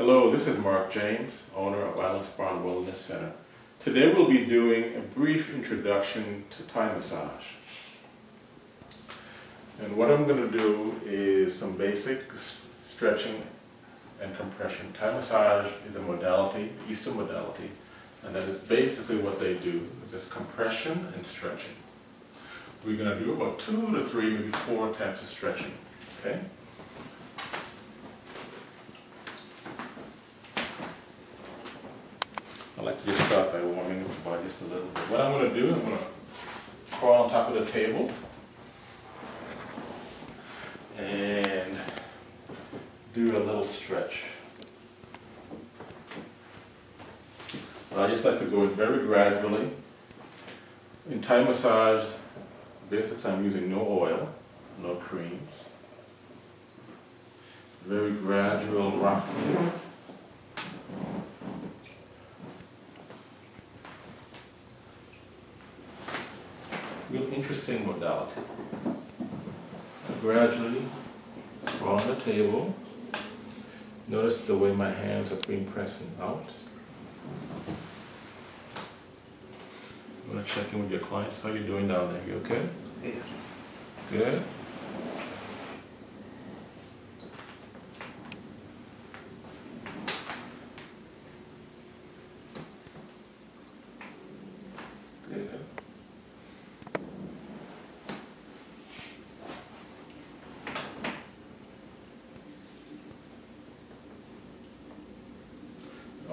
Hello, this is Mark James, owner of Island Barn Wellness Center. Today we'll be doing a brief introduction to Thai massage. And what I'm going to do is some basic stretching and compression. Thai massage is a modality, Eastern modality, and that is basically what they do, is just compression and stretching. We're going to do about two to three, maybe four types of stretching, okay? I like to just start by a little bit. What I'm going to do, I'm going to crawl on top of the table and do a little stretch. I just like to go very gradually. In Thai massage, basically I'm using no oil, no creams. Very gradual rocking. Real interesting modality. And gradually, sprawl on the table. Notice the way my hands are being pressing out. I'm going to check in with your clients. How you doing down there? You okay? Yeah. Good.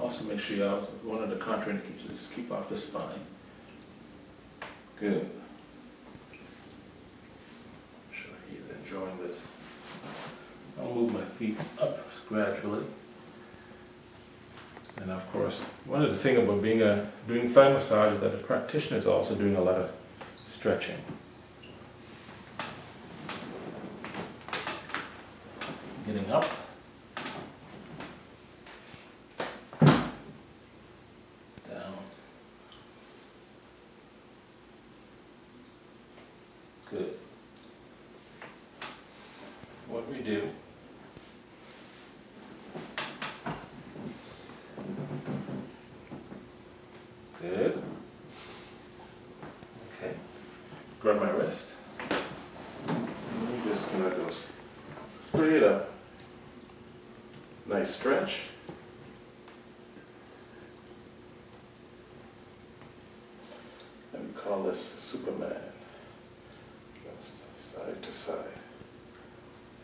Also make sure you have one of the contraindications, just keep off the spine. Good. I'm Sure he's enjoying this. I'll move my feet up gradually. And of course, one of the things about being a doing Thai massage is that the practitioner is also doing a lot of stretching. Getting up. Down. Good. What we do Good. Okay. Grab my wrist. We just gonna go straight up. Nice stretch. And we call this Superman. Goes side to side.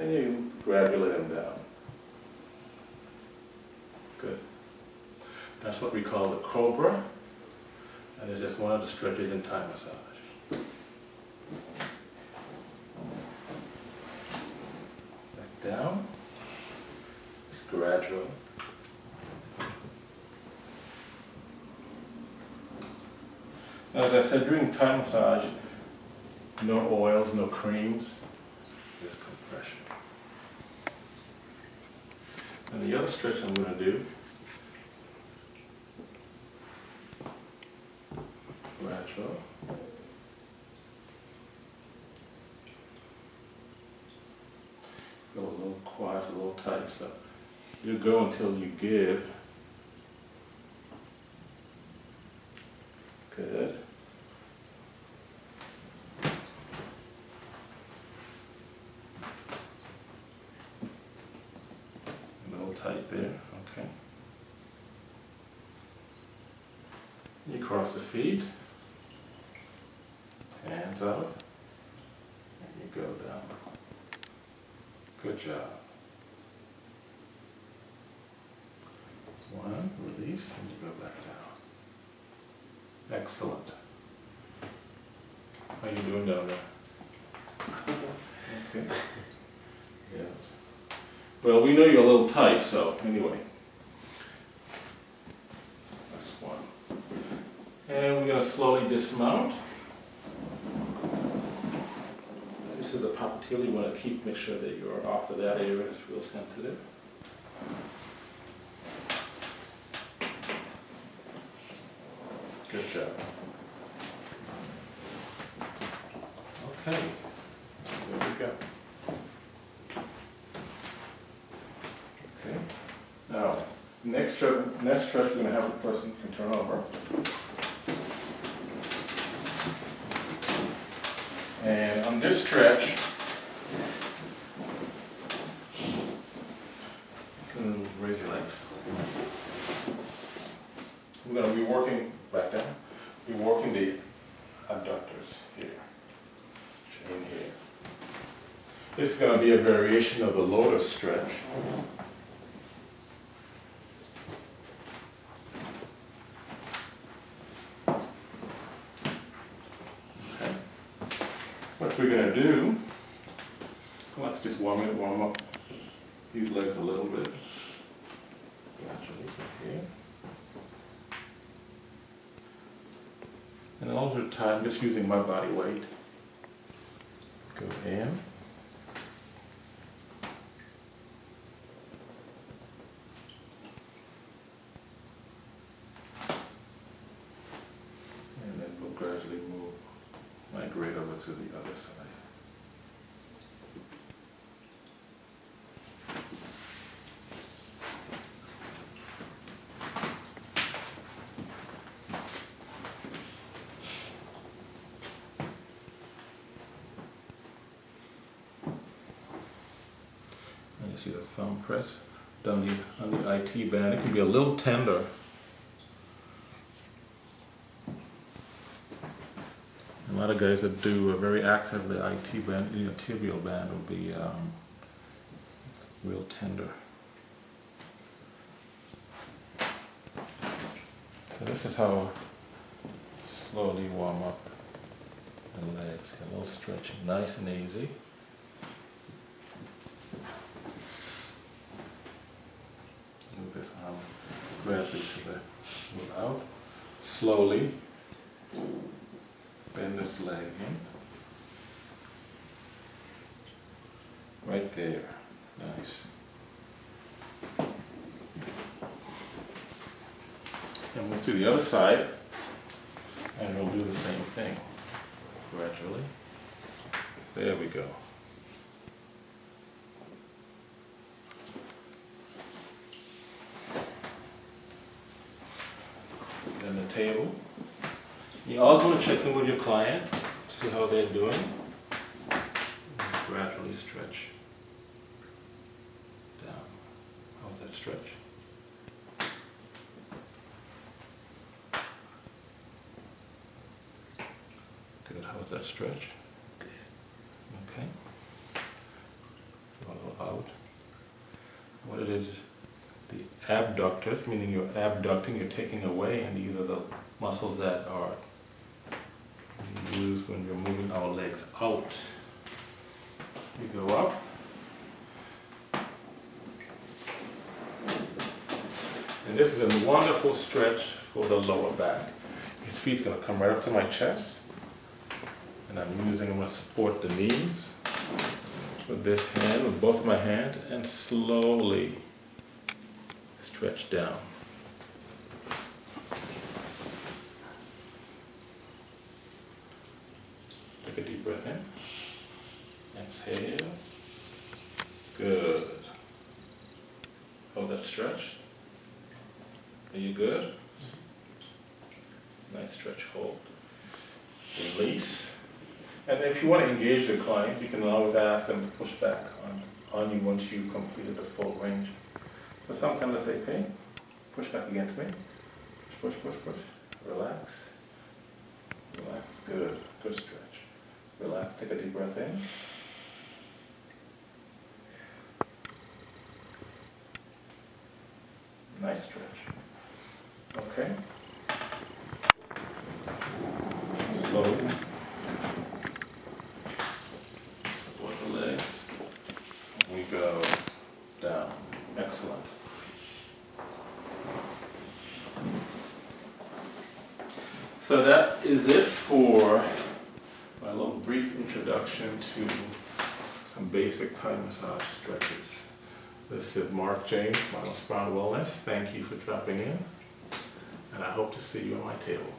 And you gradually let him down. Good. That's what we call the cobra. And it's just one of the stretches in Thai massage. Back down. It's gradual. Now, as I said, during Thai massage, no oils, no creams, just compression. And the other stretch I'm going to do gradual. Go a little quiet, a little tight, so you go until you give. Good. A little tight there, okay. You cross the feet, hands up, and you go down. Good job. One, release, and you go back down. Excellent. How you doing down there? Okay. Yes. Well, we know you're a little tight, so anyway. That's one. And we're going to slowly dismount. This is a popliteal, you want to keep, make sure that you're off of that area, it's real sensitive. Good job. Okay, there we go. Okay, now, next stretch, next stretch, we're gonna have the person can turn over. And on this stretch, you can raise your legs. We're gonna be working back down. We're working the abductors here, chain here. This is gonna be a variation of the lotus stretch. Okay. What we're gonna do, let's just warm it, warm up these legs a little bit. Gradually, here. And all the time, just using my body weight. Go in. And then we'll gradually move, migrate side. And you see the thumb press down the, on the IT band. It can be a little tender. Of guys that do a very actively IT band, you know, tibial band will be um, real tender. So this is how slowly warm up the legs. A little stretching, nice and easy. Move this arm gradually to the out. Slowly bend this leg in. Right there. Nice. And move to the other side. And we'll do the same thing gradually. There we go. Then the table. You also want to check in with your client, see how they're doing. Gradually stretch down. How's that stretch? Good, how's that stretch? Good. Okay. Follow out. What it is, the abductors, meaning you're abducting, you're taking away, and these are the muscles that are when we're moving our legs out. We go up. And this is a wonderful stretch for the lower back. His feet are gonna come right up to my chest. And I'm using them to support the knees with this hand, with both my hands, and slowly stretch down. In. Exhale. Good. Hold that stretch. Are you good? Nice stretch hold. Release. And if you want to engage the client, you can always ask them to push back on, on you once you've completed the full range. So sometimes I say, okay, push back against me. Push, push, push. Relax. Relax. Good. Good stretch. Relax. Take a deep breath in. Nice stretch. Okay. Slowly. Support the legs. We go down. Excellent. So that is it for introduction to some basic Thai massage stretches. This is Mark James, Model Spine Wellness. Thank you for dropping in, and I hope to see you on my table.